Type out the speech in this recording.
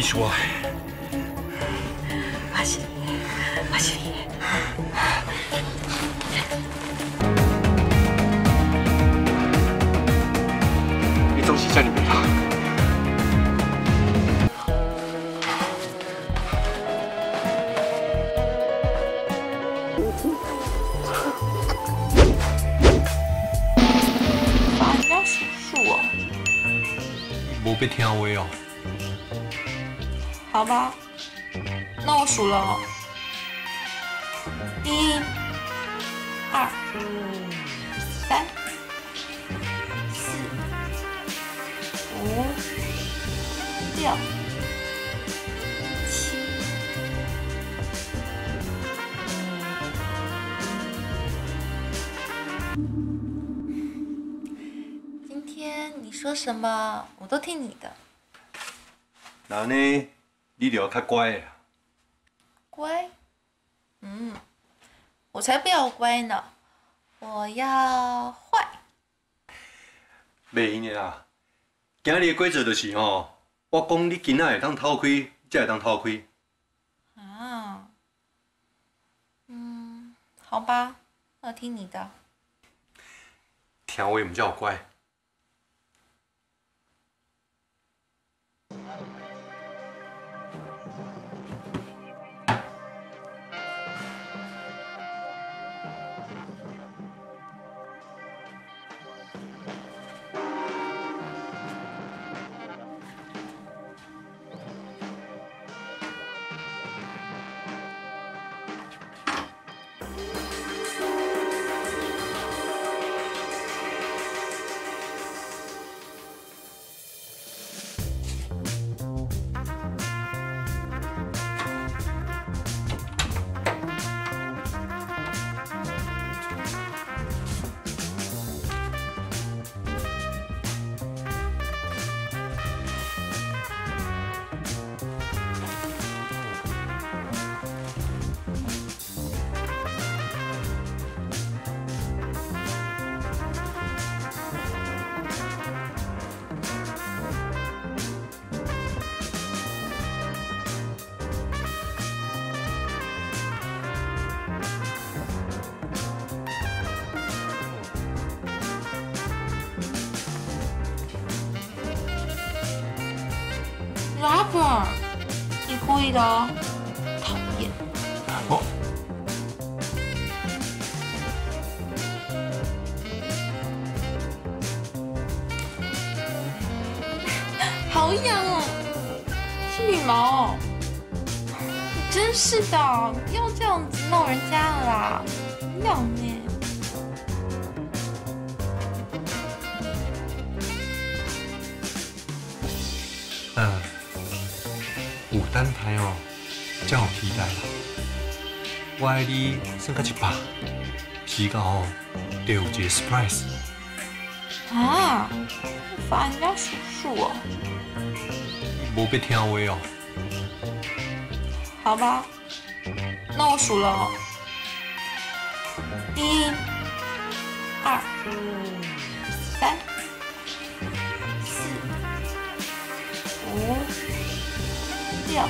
你是我，我是你，我是你。你总是这样没法。把人家数数哦，无要听话哦。好吧，那我数了哦，一、二、三、四、五、六、七。今天你说什么，我都听你的。然后呢，你就要较乖啊。乖，嗯，我才不要乖呢，我要坏。袂用的啦。今日的规则就是吼，我讲你今仔会当偷开，才会当偷开。啊，嗯，好吧，那听你的。听话毋才有乖。Robert，你故意的哦，讨厌。哦，好痒哦，是羽毛真是的，不要这样子弄人家了啦，很痒呢。等待哦，才有期待啦。我爱你算到一百，时间哦，就有一个 surprise。啊，罚人家数数哦。无要听话哦。好吧，那我数了哦，一、二、掉、